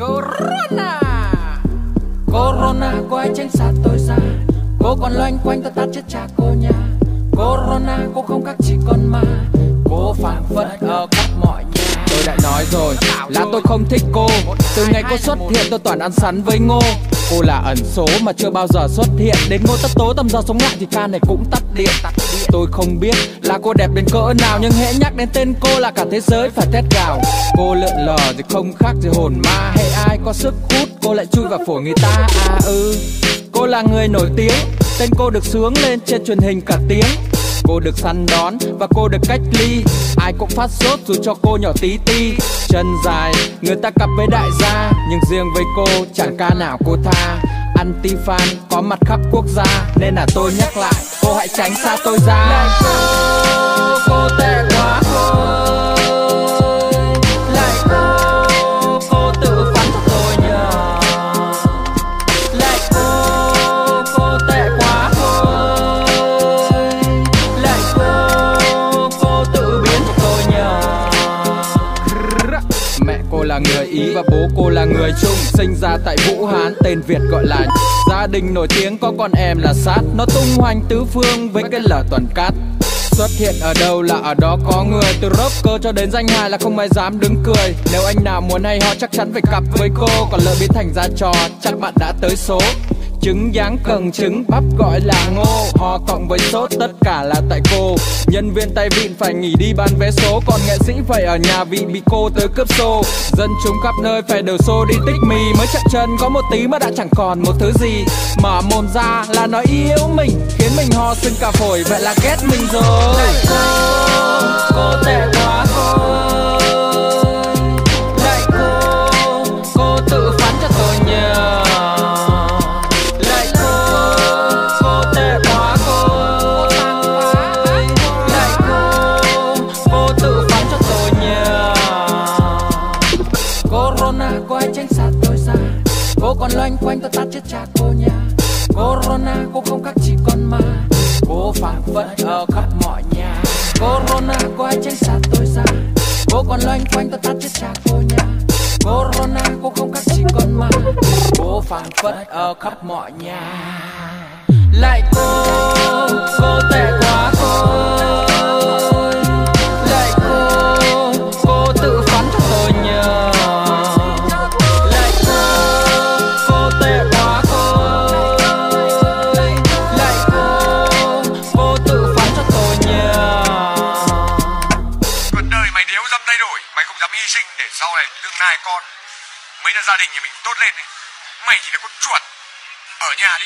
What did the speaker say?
Corona. Corona cô ấy tránh xa tôi ra. Cô còn loanh quanh ta tắt chết cha cô nha. Corona, cô không khác chỉ con ma. Cô phản phất ở khắp mọi nhà. Tôi đã nói rồi, là tôi không thích cô. Từ ngày cô xuất hiện, tôi toàn ăn sắn với ngô. Cô là ẩn số mà chưa bao giờ xuất hiện. Đến ngô tất tố, tâm giờ sống lại thì ca này cũng tắt điện. Tôi không biết là cô đẹp đến cỡ nào Nhưng hễ nhắc đến tên cô là cả thế giới phải thét gào. Cô lượn lờ thì không khác gì hồn ma Hay ai có sức hút cô lại chui vào phổi người ta. À ừ Cô là người nổi tiếng Tên cô được sướng lên trên truyền hình cả tiếng. Cô được săn đón và cô được cách ly Ai cũng phát sốt dù cho cô nhỏ tí ti. Chân dài, người ta cặp với đại gia Nhưng riêng với cô chẳng ca nào cô tha. Anti fan có mặt khắp quốc gia Nên là tôi nhắc lại cô hãy tránh xa tôi ra. Này cô, cô tên là người Ý và bố cô là người Trung Sinh ra tại Vũ Hán, tên Việt gọi là Gia đình nổi tiếng có con em là sát Nó tung hoành tứ phương với cái lở toàn cát. Xuất hiện ở đâu là ở đó có người Từ cơ cho đến danh hài là không ai dám đứng cười. Nếu anh nào muốn hay ho chắc chắn phải cặp với cô Còn lỡ biến thành ra trò chắc bạn đã tới số. Trứng dáng cần trứng bắp gọi là ngô. Ho cộng với sốt tất cả là tại cô. Nhân viên tay vịn phải nghỉ đi bán vé số. Còn nghệ sĩ phải ở nhà vì bị cô tới cướp xô. Dân chúng khắp nơi phải đều xô đi tích mì Mới chặt chân. Có một tí mà đã chẳng còn một thứ gì. Mở mồm ra là nói yêu mình Khiến mình ho sưng cả phổi. Vậy là ghét mình rồi. Cô, cô tệ còn loanh quanh tôi tát chết cha cô nhà Corona cô không khác chỉ con ma. Cô phản phất ở khắp mọi nhà. Corona cô ai tránh xa tôi ra Cô còn loanh quanh tôi tát chết cha cô nhà Corona cô không khác chỉ con ma. Cô phản phất ở khắp mọi nhà. Lại cô sau này tương lai con Mấy là gia đình nhà mình tốt lên ấy. Mày chỉ là con chuột Ở nhà đi